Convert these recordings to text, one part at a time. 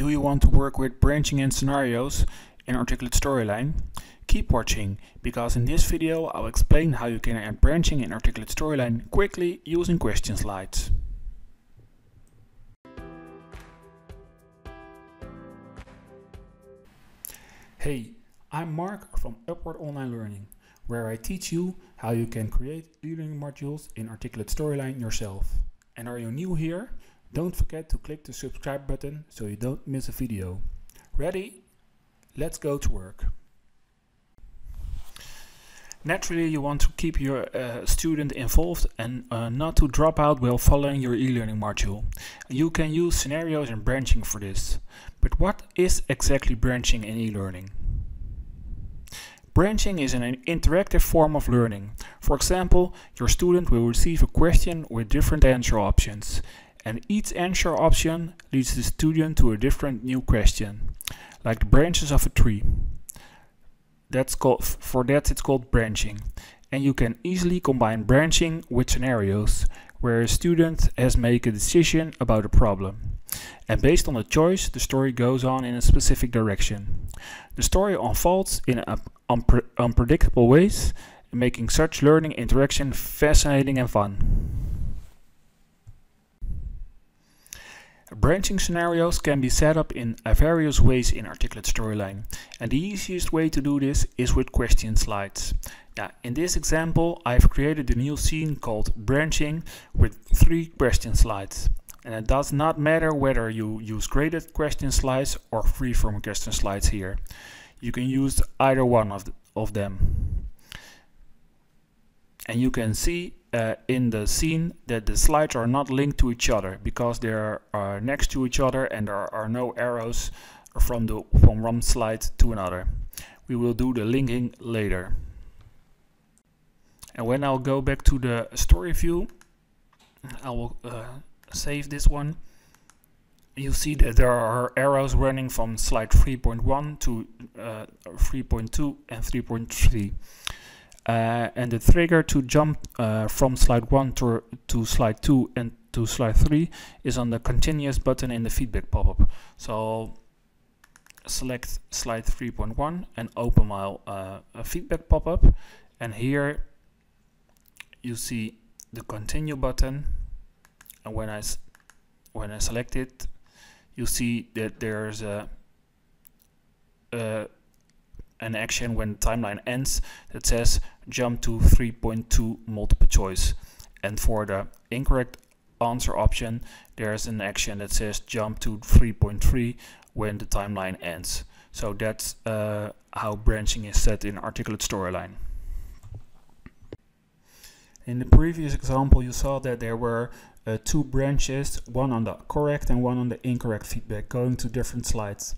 Do you want to work with branching and scenarios in Articulate Storyline? Keep watching, because in this video I'll explain how you can add branching in Articulate Storyline quickly using question slides. Hey, I'm Mark from Upward Online Learning, where I teach you how you can create e-learning modules in Articulate Storyline yourself. And are you new here? Don't forget to click the subscribe button so you don't miss a video. Ready? Let's go to work. Naturally, you want to keep your uh, student involved and uh, not to drop out while following your e-learning module. You can use scenarios and branching for this. But what is exactly branching in e-learning? Branching is an interactive form of learning. For example, your student will receive a question with different answer options and each answer option leads the student to a different new question, like the branches of a tree. That's called for that it's called branching. And you can easily combine branching with scenarios, where a student has made a decision about a problem. And based on the choice, the story goes on in a specific direction. The story unfolds in unpre unpredictable ways, making such learning interaction fascinating and fun. Branching scenarios can be set up in various ways in Articulate Storyline. And the easiest way to do this is with question slides. Now, in this example, I've created a new scene called Branching with three question slides. And it does not matter whether you use graded question slides or free-form question slides here. You can use either one of, the, of them. And you can see uh, in the scene that the slides are not linked to each other because they are uh, next to each other and there are no arrows from the from one slide to another. We will do the linking later. And when I'll go back to the story view, I will uh, save this one. You see that there are arrows running from slide 3.1 to uh, 3.2 and 3.3. Uh, and the trigger to jump uh, from slide 1 to, to slide 2 and to slide 3 is on the continuous button in the feedback pop-up. So select slide 3.1 and open my uh, feedback pop-up and here you see the continue button and when I when I select it you see that there's a, a an action when the timeline ends that says jump to 3.2 multiple choice. And for the incorrect answer option, there's an action that says jump to 3.3 when the timeline ends. So that's uh, how branching is set in Articulate Storyline. In the previous example, you saw that there were uh, two branches, one on the correct and one on the incorrect feedback, going to different slides.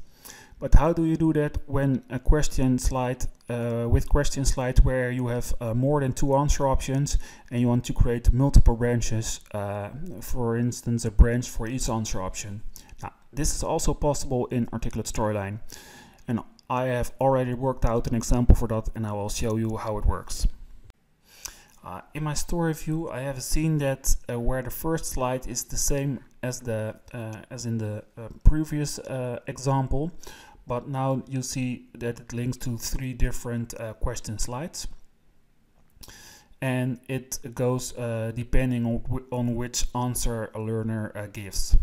But how do you do that when a question slide, uh, with question slide where you have uh, more than two answer options and you want to create multiple branches, uh, for instance a branch for each answer option. Now, this is also possible in Articulate Storyline. And I have already worked out an example for that and I will show you how it works. Uh, in my story view, I have seen that uh, where the first slide is the same as the uh, as in the uh, previous uh, example, but now you see that it links to three different uh, question slides, and it goes depending on, on which answer a learner gives.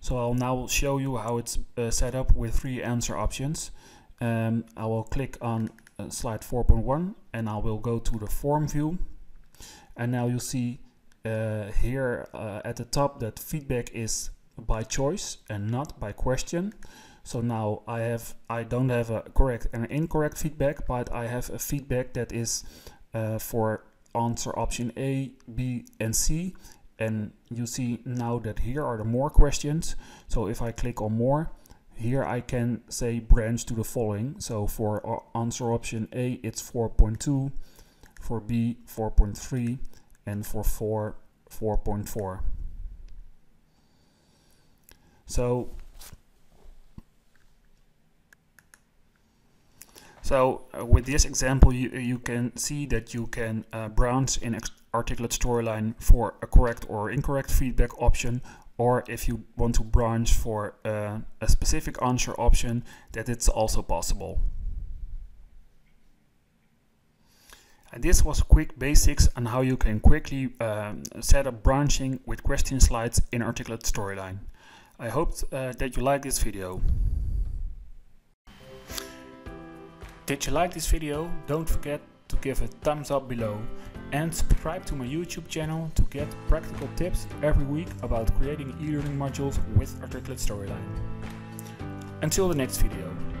So I'll now show you how it's set up with three answer options. Um, I will click on slide 4.1 and I will go to the form view and now you see uh, here uh, at the top that feedback is by choice and not by question so now I have I don't have a correct and incorrect feedback but I have a feedback that is uh, for answer option A B and C. And you see now that here are the more questions. So if I click on more here I can say branch to the following. So for uh, answer option A it's 4.2 for B 4.3 and for 4 4.4 so so uh, with this example you, you can see that you can uh, branch in articulate storyline for a correct or incorrect feedback option or if you want to branch for uh, a specific answer option, that it's also possible. And this was quick basics on how you can quickly um, set up branching with question slides in Articulate Storyline. I hope uh, that you like this video. Did you like this video? Don't forget to give a thumbs up below and subscribe to my YouTube channel to get practical tips every week about creating e-learning modules with Articulate Storyline. Until the next video.